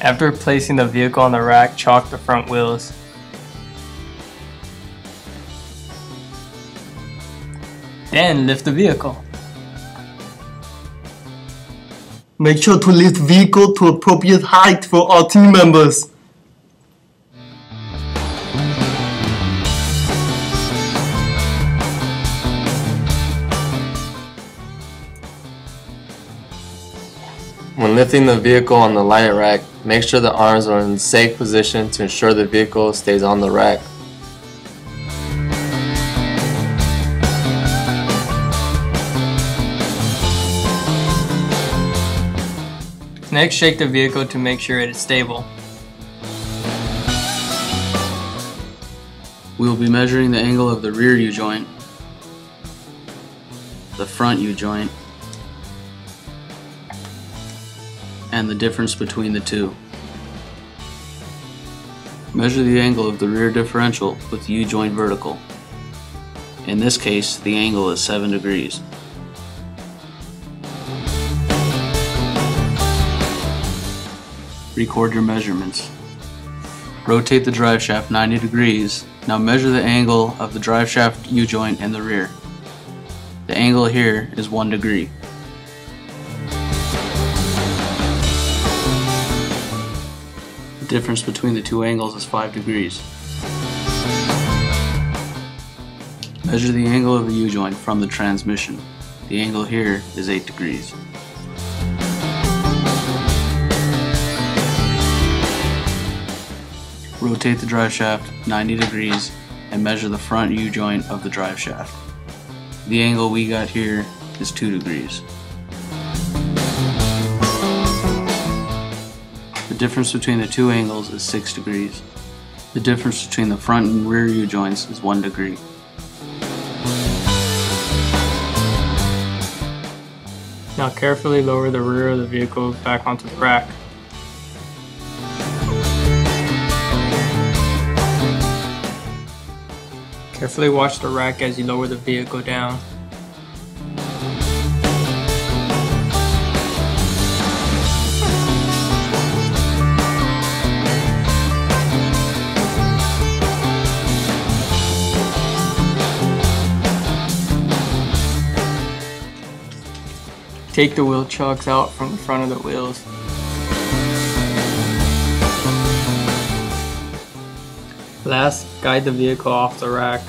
After placing the vehicle on the rack, chock the front wheels. Then lift the vehicle. Make sure to lift vehicle to appropriate height for all team members. When lifting the vehicle on the light rack, make sure the arms are in safe position to ensure the vehicle stays on the rack. Next, shake the vehicle to make sure it is stable. We will be measuring the angle of the rear U-joint, the front U-joint, and the difference between the two. Measure the angle of the rear differential with U-joint vertical. In this case, the angle is 7 degrees. Record your measurements. Rotate the drive shaft 90 degrees. Now measure the angle of the drive shaft U-joint in the rear. The angle here is 1 degree. Difference between the two angles is 5 degrees. Measure the angle of the U-joint from the transmission. The angle here is 8 degrees. Rotate the drive shaft 90 degrees and measure the front U-joint of the drive shaft. The angle we got here is 2 degrees. Difference between the two angles is 6 degrees. The difference between the front and rear U-joints is 1 degree. Now carefully lower the rear of the vehicle back onto the rack. Carefully watch the rack as you lower the vehicle down. Take the wheel chocks out from the front of the wheels. Last, guide the vehicle off the rack.